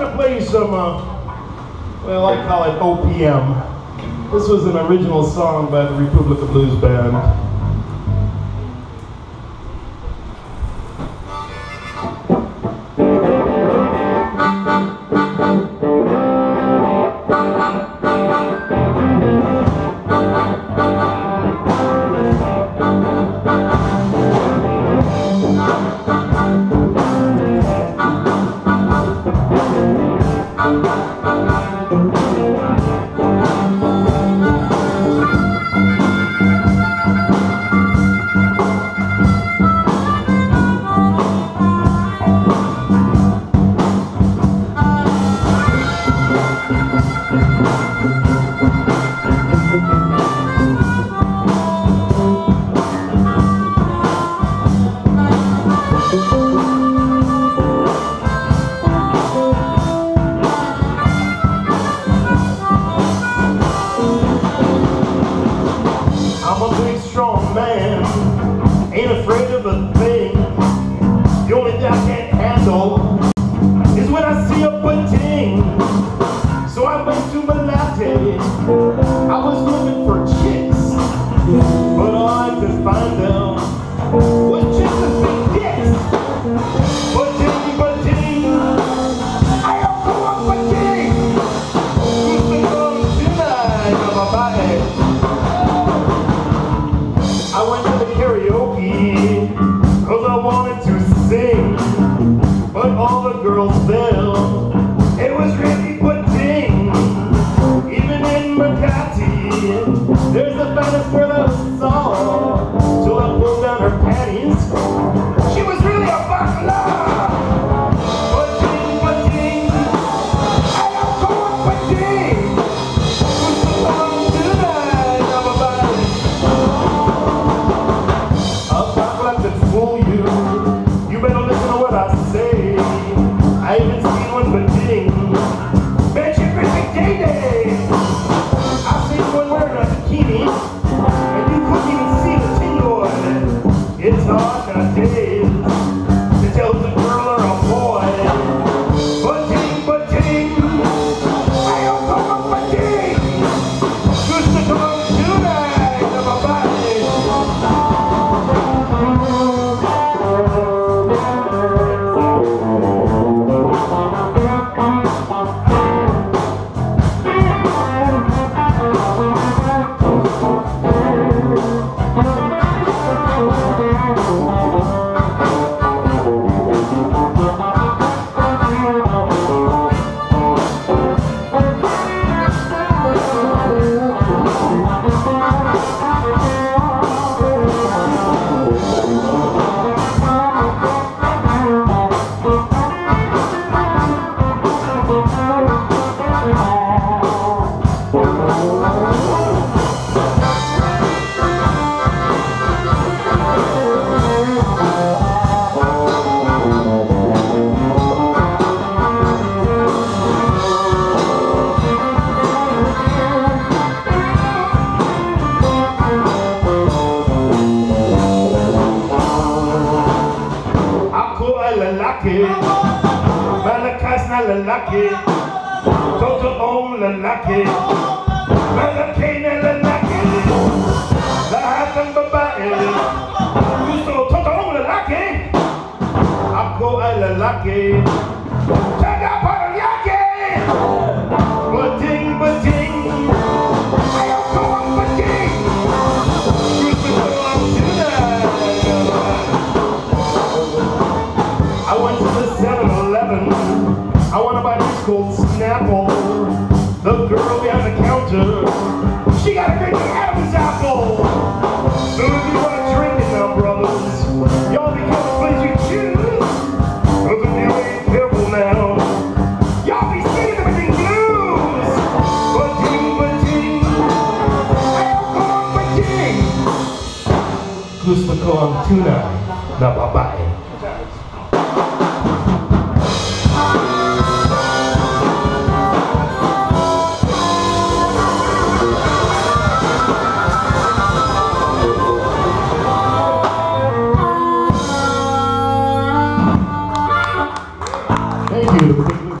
gonna play you some, uh, well, I call it OPM. This was an original song by the Republic of Blues Band. I'm a big strong man, ain't afraid of a thing. The only thing I can't handle is when I see a ting. All the Malakas na lalaki Totoong lalaki Malaki na lalaki Lahat ng babae Gusto totoong lalaki Ako ay lalaki 7-Eleven. I want to buy this cold Snapple. The girl behind the counter, she got a great Adam's apple. So if you want to drink it now, brothers, y'all be careful, please you choose. Cause if you ain't careful now, y'all be singing everything blues. Ko ang ba-ding. Gusto ko ang tuna na babae.